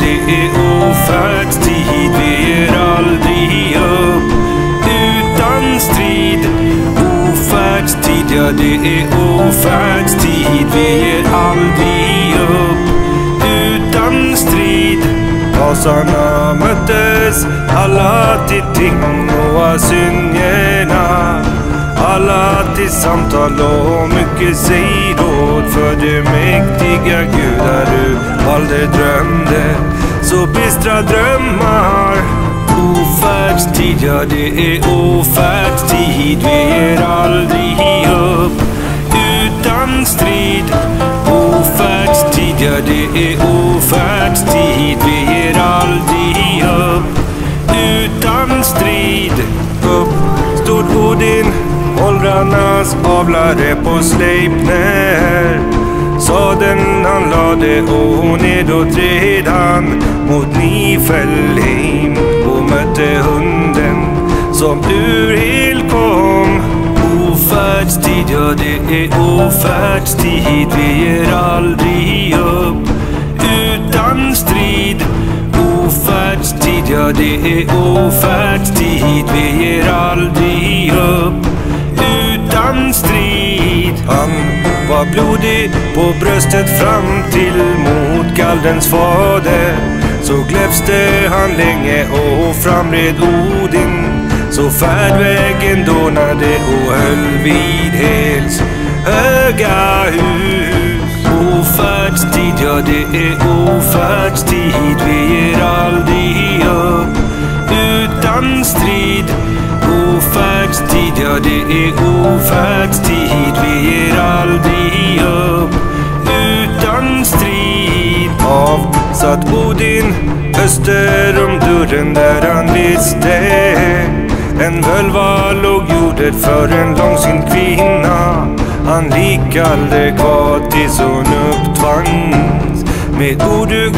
det är ofärdstid. Vi ger aldrig upp utan strid. Ofärdstid, ja det är ofärdstid. Vi ger aldrig upp utan strid. Asarna möttes, alla till ting och asyngerna. Alla till samtal och mycket nåd för det mäktiga gudar du aldrig drömde. Så bistra drömmar. Ofärdstid, ja det är ofärdstid. Vi ger aldrig upp utan strid. Ofärdstid, ja det är ofärdstid. Vi ger aldrig upp utan strid. Upp avlare på Sleipner. Sadeln han lade och nedåt red han mot Nifelheim och mötte hunden som ur hel kom. Ofärdstid, ja det är ofärdstid. Vi ger aldrig upp utan strid. Ofärdstid, ja det är ofärdstid. Vi strid. Han var blodig på bröstet fram till mot galdens fader. Så gläfste han länge och framred Odin. Så färdvägen dånade och höll vid Hels höga hus. Ofärdstid, ja det är ofärdstid. Vi ger aldrig Det är ofärdstid. Vi ger aldrig upp utan strid. Avsatt Odin öster om dörren där han visste en völva låg jordet för en långsint kvinna. Han lik kvar tills hon upptvangs med ord ur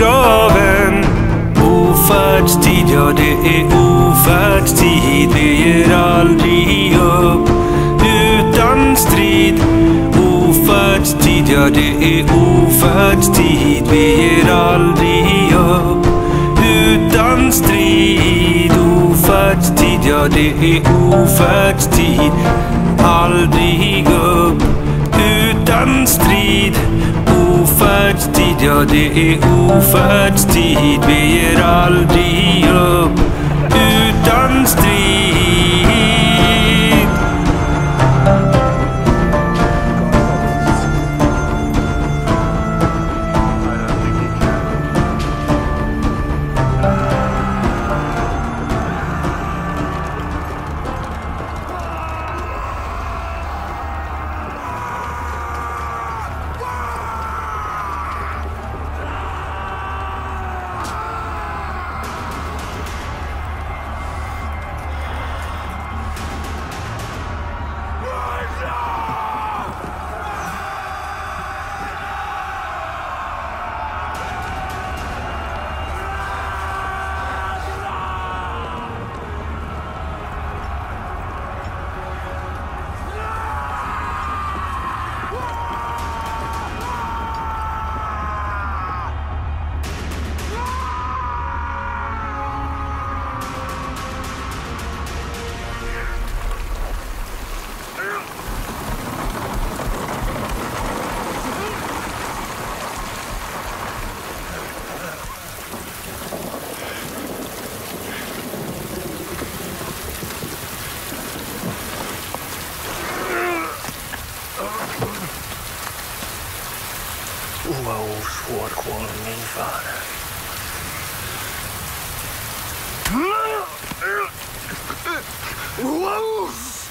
ja det är ofärdstid. Vi ger aldrig upp utan strid. Ofärdstid, ja det är ofärdstid. Vi ger aldrig upp utan strid. Ofärdstid, ja det är ofärdstid. Aldrig upp utan strid. Ofärdstid, ja det är ofärdstid. Vi ger aldrig upp utan strid. wolves sword calling me father. Wolves!